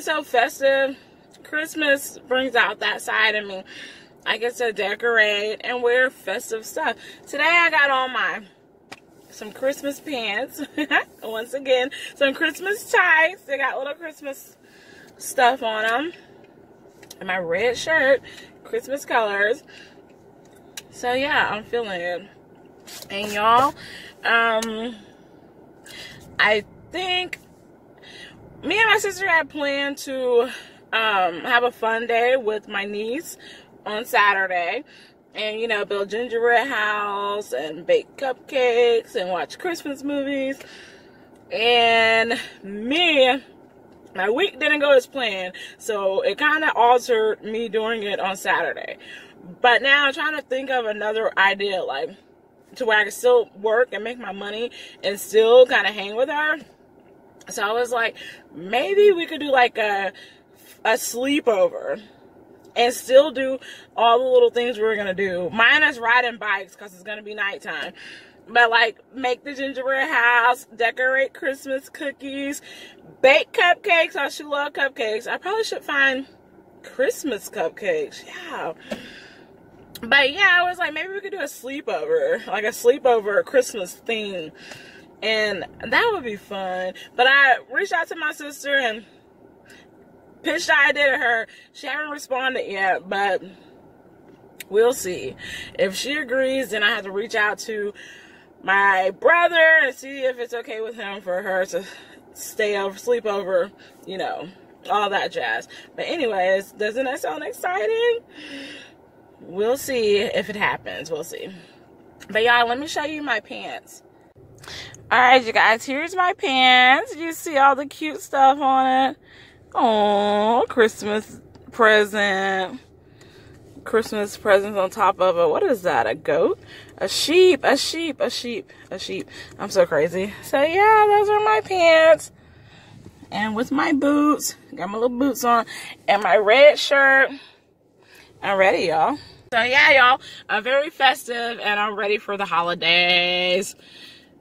feeling so festive. Christmas brings out that side of me. I get to decorate and wear festive stuff. Today I got on my some Christmas pants. Once again, some Christmas tights. They got little Christmas stuff on them. And my red shirt, Christmas colors. So yeah, I'm feeling it. And y'all, um, I think me and my sister had planned to um, have a fun day with my niece on Saturday and you know build gingerbread house and bake cupcakes and watch christmas movies. And me my week didn't go as planned so it kind of altered me doing it on saturday. But now i'm trying to think of another idea like to where i can still work and make my money and still kind of hang with her so i was like maybe we could do like a a sleepover and still do all the little things we are gonna do. Mine is riding bikes because it's gonna be nighttime. But like make the gingerbread house, decorate Christmas cookies, bake cupcakes. I should love cupcakes. I probably should find Christmas cupcakes. Yeah. But yeah, I was like, maybe we could do a sleepover, like a sleepover Christmas theme. And that would be fun. But I reached out to my sister and pitched the idea to her. She haven't responded yet, but we'll see. If she agrees, then I have to reach out to my brother and see if it's okay with him for her to stay over, sleep over, you know, all that jazz. But anyways, doesn't that sound exciting? We'll see if it happens. We'll see. But y'all, let me show you my pants. All right, you guys, here's my pants. You see all the cute stuff on it. Oh, Christmas present. Christmas presents on top of it. What is that? A goat? A sheep? A sheep? A sheep? A sheep? I'm so crazy. So yeah, those are my pants. And with my boots, got my little boots on, and my red shirt. I'm ready, y'all. So yeah, y'all, I'm very festive and I'm ready for the holidays.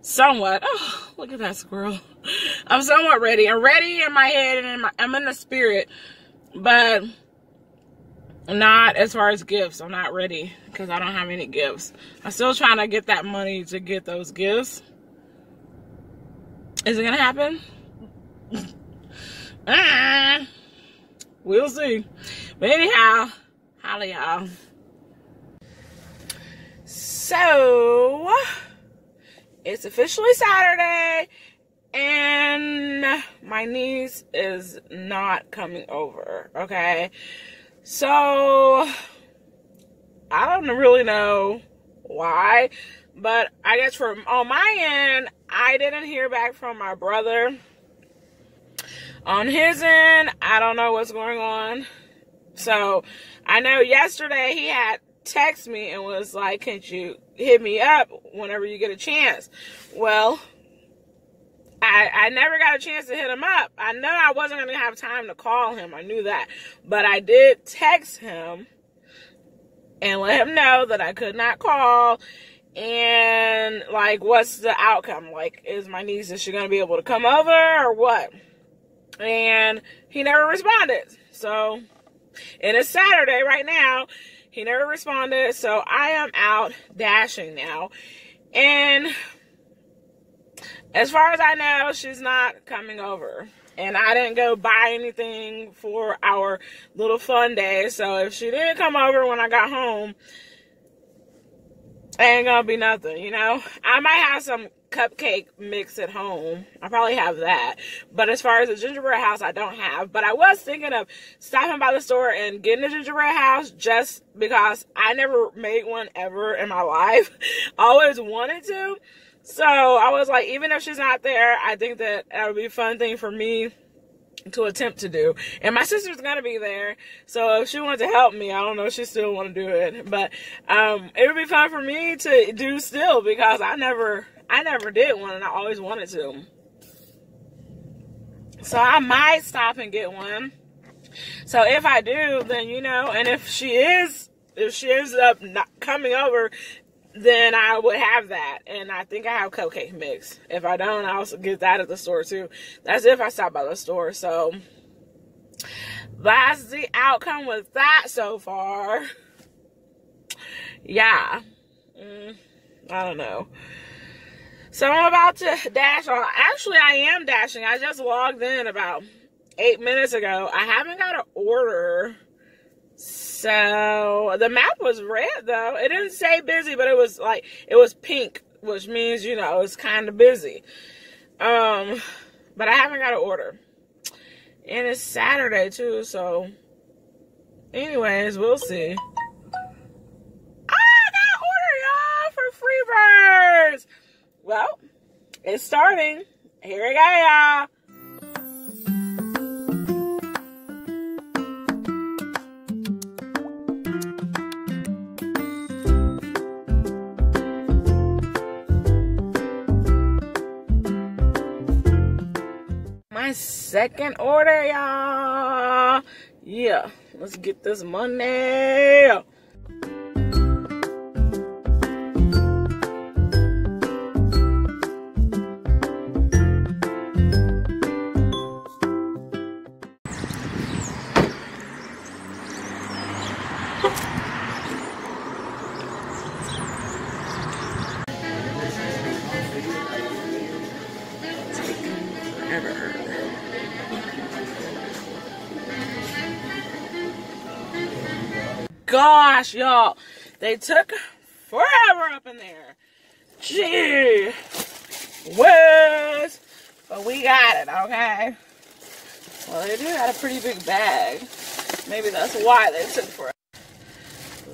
Somewhat. Oh, look at that squirrel. I'm somewhat ready. I'm ready in my head and in my, I'm in the spirit, but not as far as gifts. I'm not ready because I don't have any gifts. I'm still trying to get that money to get those gifts. Is it gonna happen? uh, we'll see. But anyhow, holla y'all. So it's officially Saturday and my niece is not coming over, okay? So I don't really know why, but I guess from on my end, I didn't hear back from my brother. On his end, I don't know what's going on. So I know yesterday he had texted me and was like, "Can't you hit me up whenever you get a chance. Well, I, I never got a chance to hit him up. I know I wasn't going to have time to call him. I knew that. But I did text him and let him know that I could not call and like what's the outcome like is my niece is she gonna be able to come over or what and he never responded so and it's saturday right now he never responded, so I am out dashing now. And as far as I know, she's not coming over. And I didn't go buy anything for our little fun day. So if she didn't come over when I got home, ain't gonna be nothing, you know? I might have some cupcake mix at home. I probably have that. But as far as a gingerbread house, I don't have. But I was thinking of stopping by the store and getting a gingerbread house just because I never made one ever in my life. always wanted to. So I was like, even if she's not there, I think that that would be a fun thing for me to attempt to do. And my sister's gonna be there. So if she wants to help me, I don't know if she still wanna do it. But um it would be fun for me to do still because I never I never did one and I always wanted to. So I might stop and get one. So if I do, then you know, and if she is, if she ends up not coming over, then I would have that. And I think I have cupcake mix. If I don't, I'll get that at the store too. That's if I stop by the store. So that's the outcome with that so far. Yeah. Mm, I don't know. So I'm about to dash on. Actually, I am dashing. I just logged in about eight minutes ago. I haven't got an order so the map was red though. It didn't say busy, but it was like it was pink, which means you know it's kind of busy. Um, but I haven't got an order, and it's Saturday too. So, anyways, we'll see. I got order, y'all, for Freebirds. Well, it's starting. Here we go, y'all. Second order, y'all. Yeah, let's get this money. Gosh, y'all. They took forever up in there. Gee whiz. But we got it, okay? Well, they do have a pretty big bag. Maybe that's why they took forever.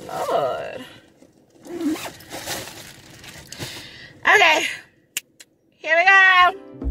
Lord. Okay. Here we go.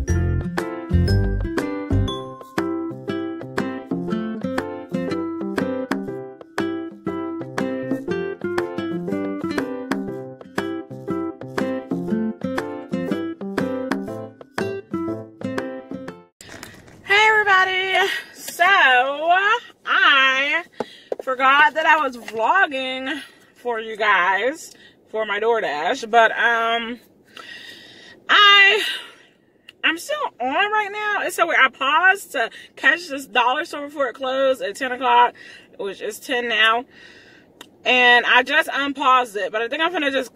Forgot that I was vlogging for you guys for my DoorDash, but um, I I'm still on right now. It's so weird. I paused to catch this dollar store before it closed at 10 o'clock, which is 10 now, and I just unpaused it. But I think I'm gonna just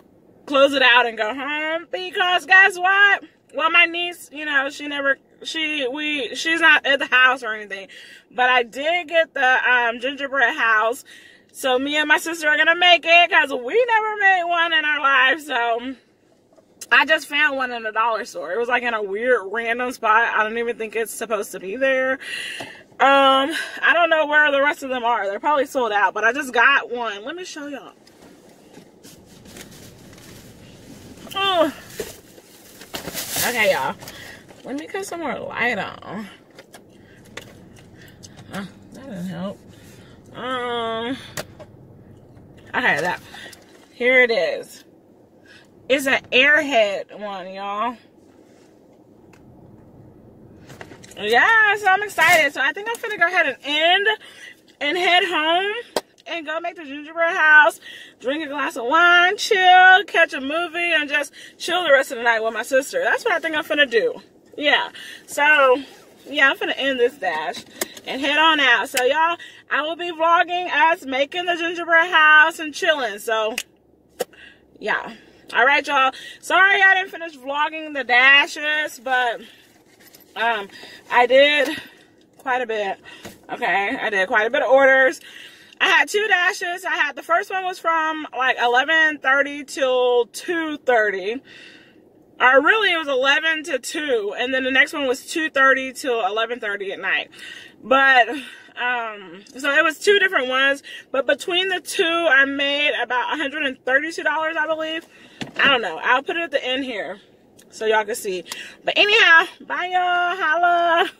close it out and go home because guess what? Well, my niece, you know, she never she we she's not at the house or anything but i did get the um, gingerbread house. So me and my sister are gonna make it because we never made one in our life so i just found one in a dollar store. It was like in a weird random spot. I don't even think it's supposed to be there. Um i don't know where the rest of them are. They're probably sold out but i just got one. Let me show y'all. Oh okay y'all let me get some more light on. Uh, that didn't help. Um. Okay, that. Here it is. It's an airhead one, y'all. Yeah, so I'm excited. So I think I'm gonna go ahead and end and head home and go make the gingerbread house, drink a glass of wine, chill, catch a movie, and just chill the rest of the night with my sister. That's what I think I'm gonna do. Yeah. So yeah i'm gonna end this dash and head on out. So y'all i will be vlogging us making the gingerbread house and chilling. So yeah. All right y'all. Sorry i didn't finish vlogging the dashes but um i did quite a bit. Okay i did quite a bit of orders I had two dashes. I had the first one was from like 11:30 till 2:30 or really it was 11 to 2 and then the next one was 2.30 till 11.30 at night. But um so it was two different ones. But between the two i made about $132 i believe. I don't know. I'll put it at the end here so y'all can see. But anyhow bye y'all. Holla